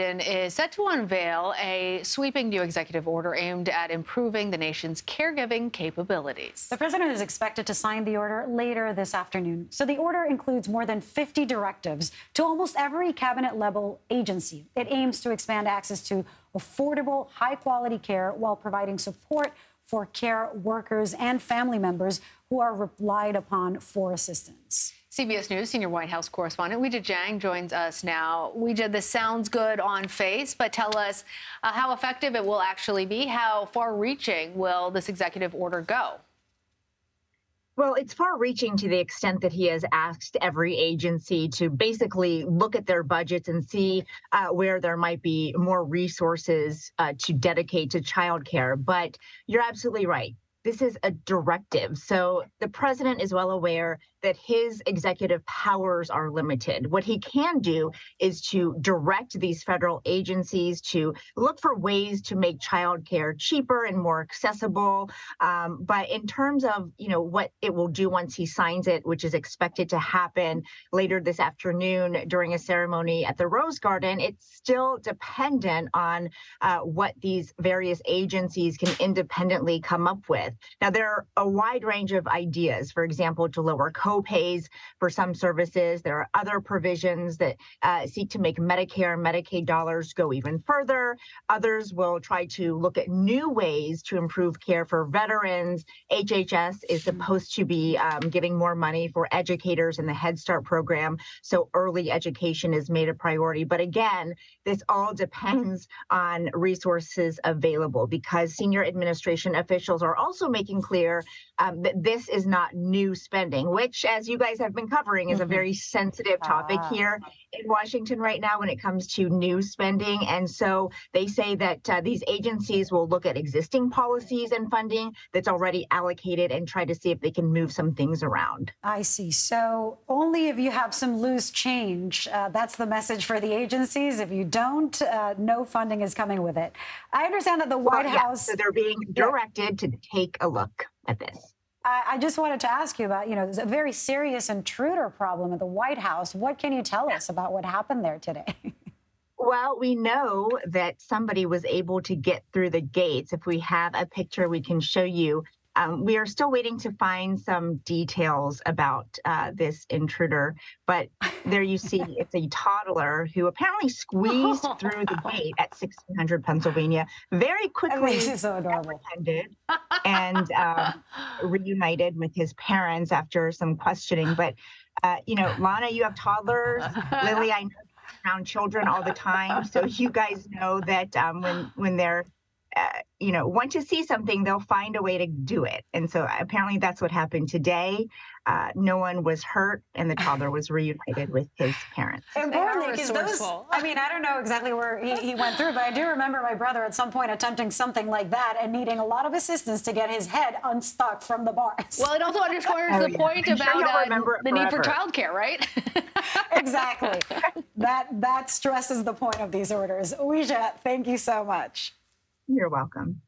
Is set to unveil a sweeping new executive order aimed at improving the nation's caregiving capabilities. The president is expected to sign the order later this afternoon. So the order includes more than 50 directives to almost every cabinet level agency. It aims to expand access to affordable, high quality care while providing support for care workers and family members who are relied upon for assistance. CBS News senior White House correspondent Weijia Jiang joins us now. Weijia, this sounds good on face, but tell us uh, how effective it will actually be. How far reaching will this executive order go? Well, it's far reaching to the extent that he has asked every agency to basically look at their budgets and see uh, where there might be more resources uh, to dedicate to childcare. But you're absolutely right this is a directive. So the president is well aware that his executive powers are limited. What he can do is to direct these federal agencies to look for ways to make childcare cheaper and more accessible. Um, but in terms of you know what it will do once he signs it, which is expected to happen later this afternoon during a ceremony at the Rose Garden, it's still dependent on uh, what these various agencies can independently come up with. Now there are a wide range of ideas. For example, to lower co-pays for some services. There are other provisions that uh, seek to make Medicare and Medicaid dollars go even further. Others will try to look at new ways to improve care for veterans. HHS is supposed to be um, giving more money for educators in the Head Start program, so early education is made a priority. But again, this all depends on resources available because senior administration officials are also making clear um, that this is not new spending, which, as you guys have been covering, is mm-hmm. a very sensitive topic ah. here in Washington right now when it comes to new spending. And so they say that uh, these agencies will look at existing policies and funding that's already allocated and try to see if they can move some things around. I see. So only if you have some loose change, uh, that's the message for the agencies. If you don't, uh, no funding is coming with it. I understand that the White well, House. Yeah, so they're being directed yeah. to take a look at this. I, just wanted to ask you about, you know, there's a very serious intruder problem at the White House. What can you tell us about what happened there today? Well, we know that somebody was able to get through the gates. If we have a picture, we can show you. Um, we are still waiting to find some details about uh, this intruder, but there you see it's a toddler who apparently squeezed through the gate at 1600 Pennsylvania very quickly, This is so apprehended, and uh, reunited with his parents after some questioning. But uh, you know, Lana, you have toddlers. Lily, I know around children all the time, so you guys know that um, when when they're uh, you know, want to see something, they'll find a way to do it. And so apparently that's what happened today. Uh, no one was hurt, and the toddler was reunited with his parents. Importantly, because those, I mean, I don't know exactly where he, he went through, but I do remember my brother at some point attempting something like that and needing a lot of assistance to get his head unstuck from the bars. Well, it also underscores oh, the yeah. point I'm about sure uh, the need for childcare, right? exactly. that that stresses the point of these orders. Weijia, thank you so much. You're welcome.